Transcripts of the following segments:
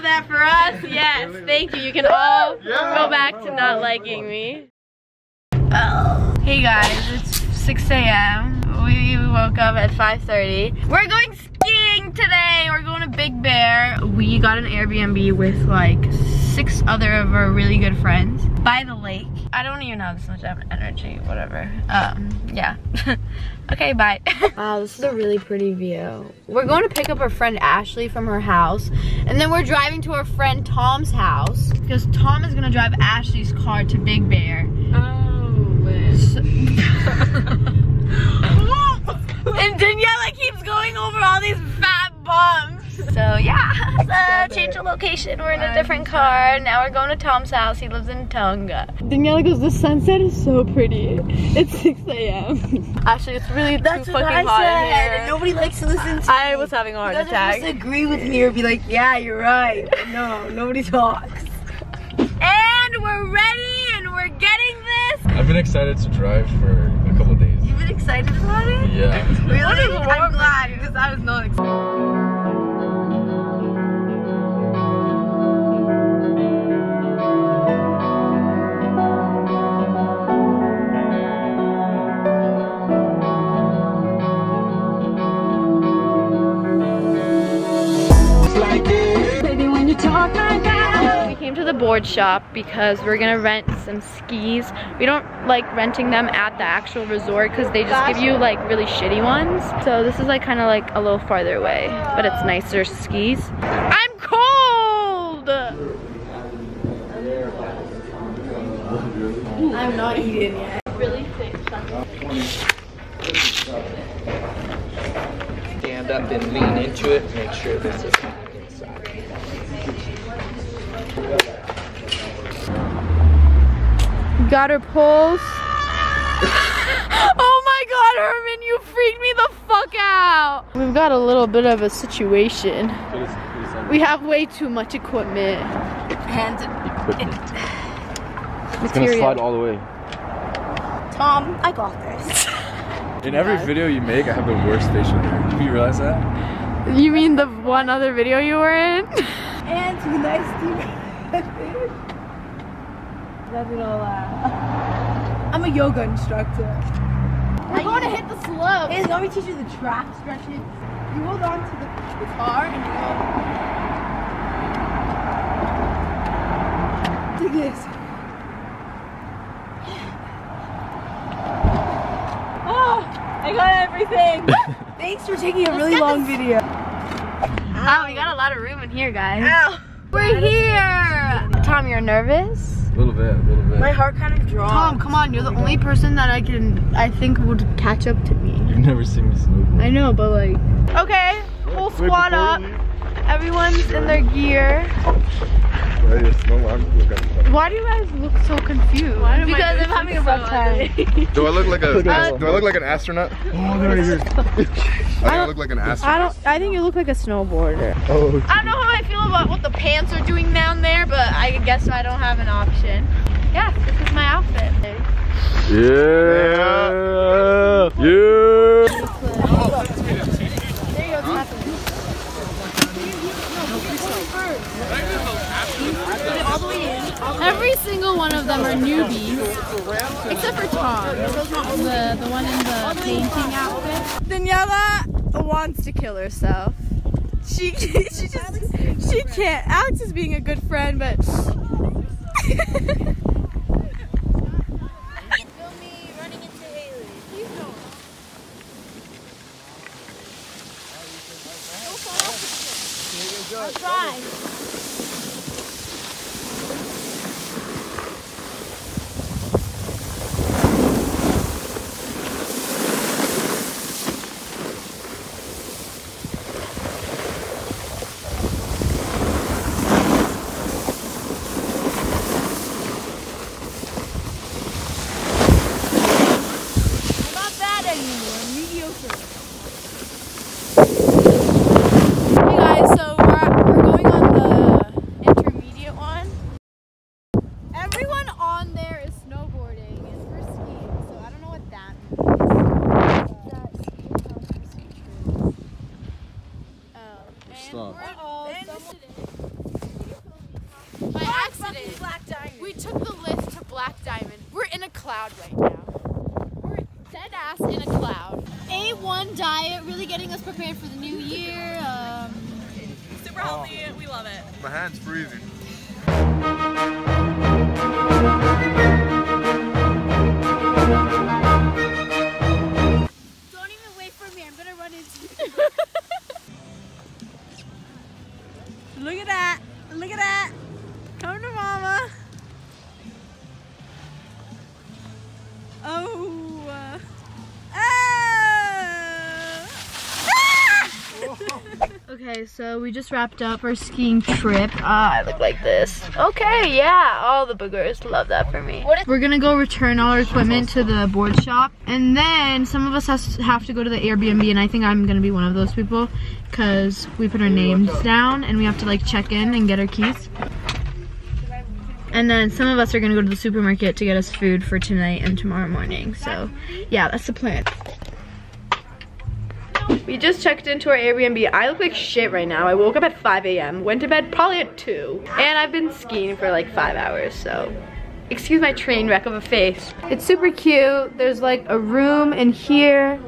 Love that for us. Yes, thank you. You can all go back to not liking me. Oh. Hey guys, it's 6 a.m. We woke up at 5.30. We're going skiing today. We're going to Big Bear. We got an Airbnb with like six other of our really good friends by the lake. I don't even have this much energy, whatever. Um, yeah. okay, bye. wow, this is a really pretty view. We're going to pick up our friend Ashley from her house, and then we're driving to our friend Tom's house, because Tom is gonna drive Ashley's car to Big Bear. Oh, So- and Daniella keeps going over all these fat bumps. So yeah, so change of location. We're in a different car. Now we're going to Tom's house. He lives in Tonga. Daniella goes, the sunset is so pretty. It's 6 a.m. Actually, it's really That's too what fucking I hot said. in here. and Nobody likes to listen to I me. was having a heart You guys are supposed attack. to agree with me or be like, yeah, you're right. But No, nobody talks. And we're ready and we're getting this. I've been excited to drive for a couple days. You've been excited about it? Yeah. Really? What is I'm glad because I was not excited. Came to the board shop because we're gonna rent some skis. We don't like renting them at the actual resort because they just give you like really shitty ones. So this is like kind of like a little farther away, but it's nicer skis. I'm cold! I'm not eating yet. Really thick stand up and lean into it, make sure this is Got her pulse. oh my god, Herman, you freaked me the fuck out. We've got a little bit of a situation. We have way too much equipment. And equipment. It's gonna slide all the way. Tom, I got this. In every video you make, I have the worst facial hair. Do you realize that? You mean the one other video you were in? And to be nice to you. That's it all out. I'm a yoga instructor. We're going to hit the slope. Hey, let me teach you the track stretches. You hold on to the, the car and you go. Take this. Oh, I got everything. Thanks for taking a really long video. Oh, we got a lot of room in here, guys. Ow. We're here. Tom, you're nervous? A little bit, a little bit. My heart kind of dropped. Tom, come on. You're the only person that I can, I think would catch up to me. You've never seen me snowboard. I know, but like. Okay, full squad up. Everyone's in their gear. Why do you guys look so confused? because I'm having a rough time. Do I look like a uh, do I look like an astronaut? Oh, there he is. I I look like an astronaut. I don't. I think you look like a snowboarder. Oh, I don't know how I feel about what the pants are doing down there, but I guess I don't have an option. Yeah, this is my outfit. Yeah. Yeah. There you go, Catherine. Every single one of them are newbies, except for Tom, the the one in the painting outfit. Daniella wants to kill herself. She she just she can't. Alex is being a good friend, but Not bad anymore. Mediocre. Hey guys, so we're, at, we're going on the intermediate one. Everyone on there is snowboarding and we're skiing, so I don't know what that means. Oh, and Stop. we're all By accident, Black Diamond. we took the lift to Black Diamond. We're in a cloud right now. We're dead ass in a cloud. A1 diet, really getting us prepared for the new year. Um, Super healthy. We love it. My hand's freezing. don't even wait for me. I'm gonna run into you. Look at that. Look at that. Okay, so we just wrapped up our skiing trip. Ah, I look like this. Okay, yeah, all the boogers. Love that for me. We're gonna go return all our equipment to the board shop, and then some of us has have to go to the Airbnb, and I think I'm gonna be one of those people, cause we put our names down, and we have to like check in and get our keys. And then some of us are gonna go to the supermarket to get us food for tonight and tomorrow morning. So, yeah, that's the plan. We just checked into our Airbnb. I look like shit right now. I woke up at 5 a.m., went to bed probably at 2, and I've been skiing for like five hours, so excuse my train wreck of a face. It's super cute. There's like a room in here.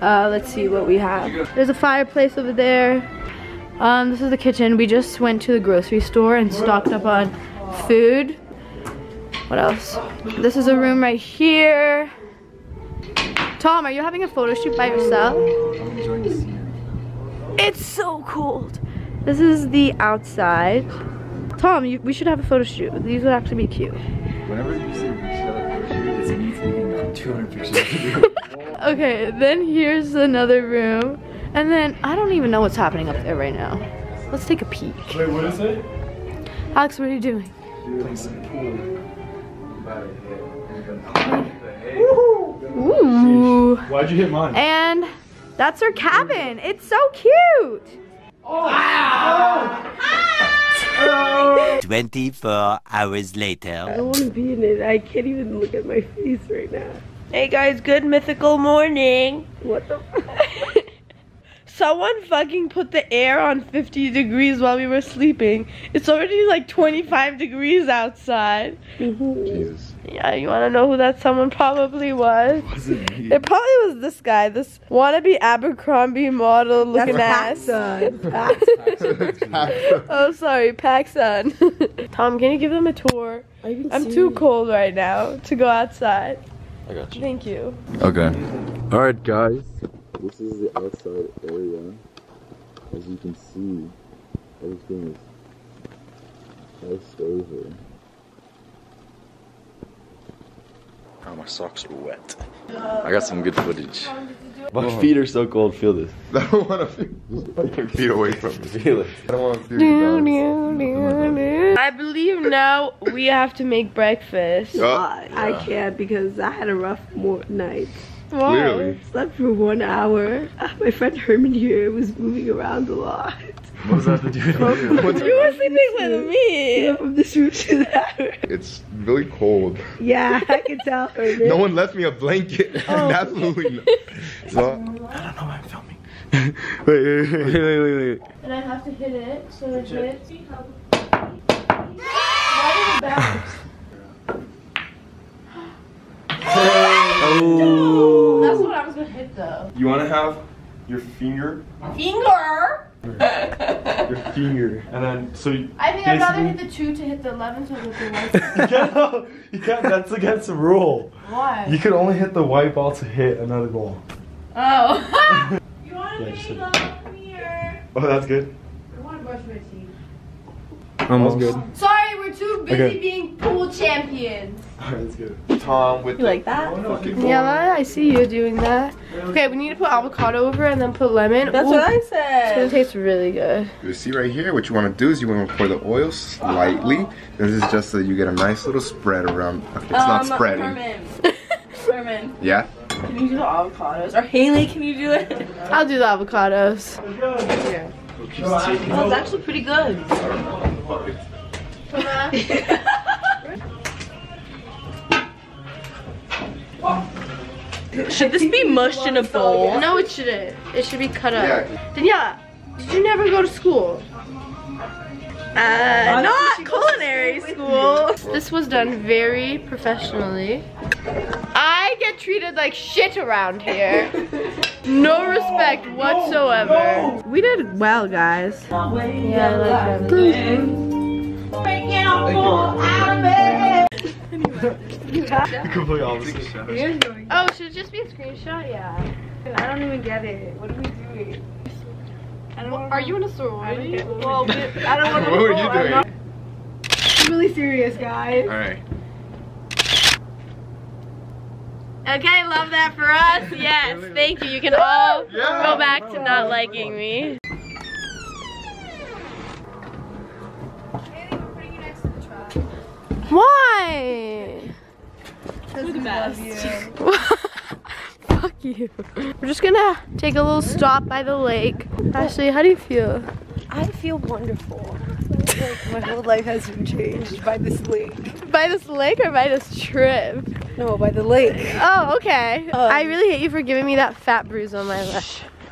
Uh, let's see what we have. There's a fireplace over there. Um, this is the kitchen. We just went to the grocery store and stocked up on food. What else? This is a room right here. Tom, are you having a photo shoot by yourself? Oh, I'm enjoying the scene. It's so cold. This is the outside. Tom, you, we should have a photo shoot. These would actually be cute. Whenever you say we should have a photo shoot, it's me taking 200 pictures. Okay, then here's another room. And then I don't even know what's happening up there right now. Let's take a peek. Wait, what is it? Alex, what are you doing? Playing some pool. Ooh. Why'd you hit mine? And that's our cabin. It's so cute. 24 hours later. I don't want to be in it. I can't even look at my face right now. Hey guys, good mythical morning. What the? Someone fucking put the air on 50 degrees while we were sleeping. It's already like 25 degrees outside. Mm-hmm. Jesus. Yeah, you want to know who that someone probably was? Was it? It probably was this guy, this wannabe Abercrombie model looking That's ass. oh, sorry, PacSun. Tom, can you give them a tour? I'm too cold right now to go outside. I got you. Thank you. Okay. Alright, guys. This is the outside area. As you can see, everything is iced over. Oh, my socks are wet. I got some good footage. My feet are so cold. Feel this. I don't want to put your feet away from me. Feel it. I don't want to do I believe now we have to make breakfast. Oh, I can't because I had a rough mo- night. Clearly. Slept for one hour. My friend Herman here was moving around a lot. What does that have to do with You were sleeping with me. Yeah, from this room to that room. It's really cold. Yeah, I can tell No one left me a blanket. Oh. Absolutely not. So, I don't know why I'm filming. wait, wait, wait, wait, wait, wait. And I have to hit it so it hits. Why did it bounce? Oh. That's what I was gonna hit though. You want to have your finger, Finger! Your finger, and then so you, I think I'd rather hit the 2 to hit the 11 so that the white. you can't, you can't. That's against the rule. Why? You could only hit the white ball to hit another ball. Oh. you want Yeah, just hit. Come here. Oh, that's good. I want to brush my teeth. Almost good. Sorry, we're too busy Okay. being pool champions. Alright, that's good. Tom with You like that? fucking Yeah, I see you doing that. Okay, we need to put avocado over and then put lemon. That's Ooh, what I said. It's gonna taste really good. You see right here, what you want to do is you want to pour the oil slightly. This is just so you get a nice little spread around. It's not um, spreading. Herman. Herman, Yeah? can you do the avocados? Or Hailey, can you do it? I'll do the avocados. Oh, it's actually pretty good. Should this be mushed in a bowl? No, it shouldn't. It should be cut up. Yeah. Daniella, did you never go to school? Uh, not culinary school. This was done very professionally. I get treated like shit around here. No respect whatsoever. We did well, guys. Yeah, I like that. Oh, should it just be a screenshot? Yeah. I don't even get it. What are we doing? I don't Are you in a sorority? Well, we- I don't want to. What were you doing? I'm really serious, guys. Alright. Okay, love that for us. Yes, thank you. You can all Yeah. go back to not oh. liking me. Why? You're the best. Fuck you. We're just gonna take a little stop by the lake. Ashley, how do you feel? I feel wonderful. Like my whole life has been changed by this lake. By this lake or by this trip? No, by the lake. Oh, okay. Um, I really hate you for giving me that fat bruise on my lip.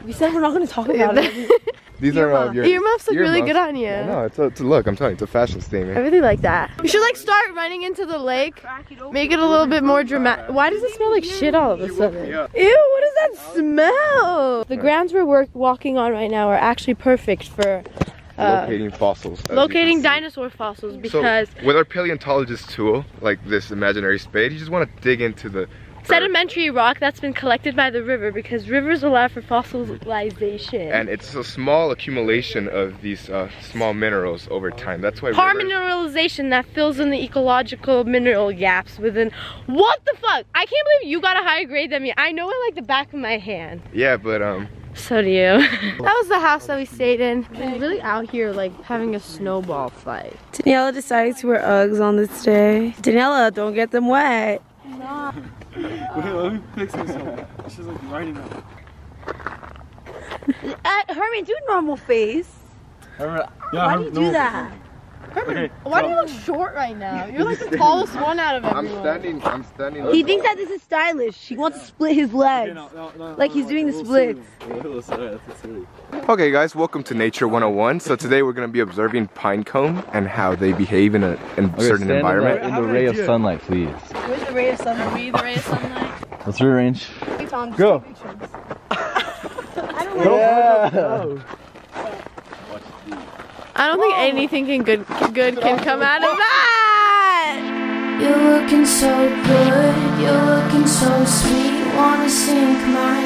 We said we're not going to talk about it. These are uh, your Earmuffs look really earmuffs. good on you. I know, it's a, it's a look, I'm telling you, it's a fashion statement. I really like that. You should like start running into the lake, make it a little bit more dramatic. Why does it smell like shit all of a sudden? Ew, what is that smell? The grounds we're work walking on right now are actually perfect for locating fossils. locating dinosaur fossils because So, with our paleontologist tool, like this imaginary spade, you just want to dig into the sedimentary rock that's been collected by the river because rivers allow for fossilization. and it's a small accumulation of these uh, small minerals over time. That's why permineralization that fills in the ecological mineral gaps within. What the fuck? I can't believe you got a higher grade than me. I know it like the back of my hand. Yeah, but um, So do you. that was the house that we stayed in. We're really out here like having a snowball fight. Daniella decided to wear Uggs on this day. Daniella, don't get them wet. No. Wait, let me fix this one. She's like riding up. Uh, Herman, do normal face. herman Why do you do that? Why do you look short right now? You're like the tallest one out of I'm standing. I'm standing. He thinks that this is stylish. He wants to split his legs. Like he's doing the splits. Okay, guys, welcome to Nature 101. So today we're gonna be observing pine cone and how they behave in a, in a certain environment. In the, in the ray of sunlight, please. Where's the ray of sunlight? Are we the ray of sunlight? Let's rearrange. Go. Yeah. I don't think anything can good good can come out of that. You're looking so good, you're looking so sweet. Wanna sink my teeth in